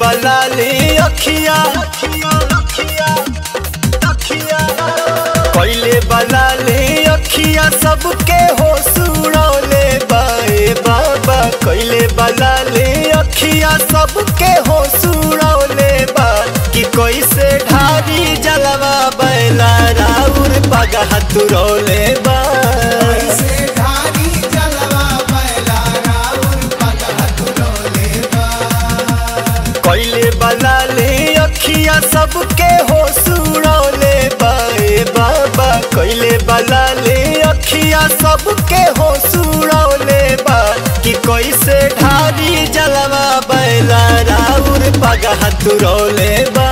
बलाले अखिया। कैले बलाले अखिया सबके हो सुड़ौले बाए बाबा। कैले बलाले अखिया सबके हो सुड़ौले बा। कि कैसे ढारी जलवा बैला, राउर पगह तुरौले अखिया सबके हो सुड़ौले बाए बाबा बलाले अखिया सबके हो बा। कि कैसे ढारी जलवा बैला राउर पगह बा।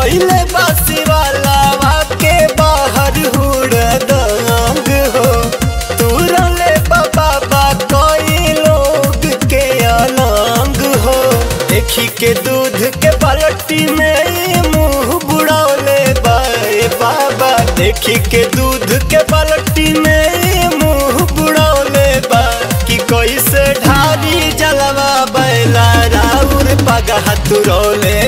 कैले बासी वाला के बाहर हुड़ दांग हो। तुरले बाबा कोई लोग के अलंग हो। देखी के दूध के बाल्टी में मुँह बुड़ौले बाए बाबा। देखी के दूध के बाल्टी में मुँह बुड़ौले बा। कि कैसे ढारी जलवा बैला, राउर पगह तुरौले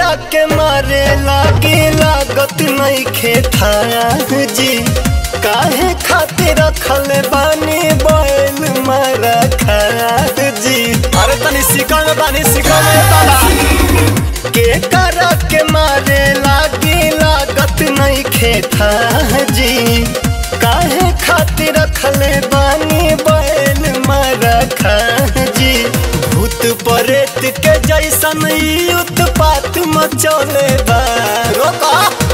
करा के मारे लागे लागत नहीं खेताया जी। काहे खातिर रखल बानी बैल मारा खाया जी। अरे तनी सिकल बानी, सिकल के करा के मारे लागे लागत नहीं खेता जी। काहे खातिर रखले बानी बैल मारा खा जी। भूत परेत के जैसन ई उत्पात मचौले बा।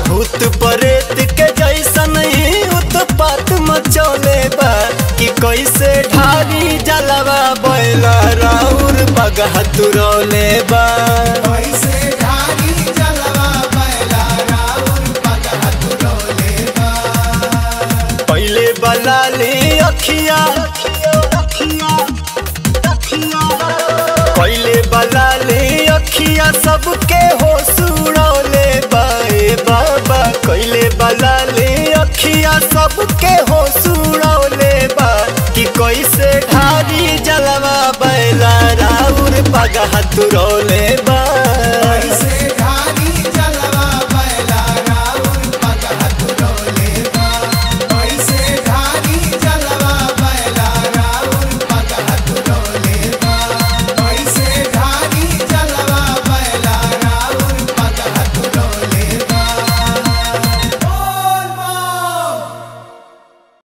भूत परेत के जैसन ई उत्पात मचौले बा। कि कैसे ढारी जलवा बैला राउर पगह तुरौले बा। ढारी जलवा बैला राउर पगह तुरौले बा। पहले बलाले अखिया सबके हो सुड़ौले बाए बाबा, कैले बलाले अखिया सबके हो सुड़ौले बा। कि कैसे ढारी जलवा बैला, राउर तुरौले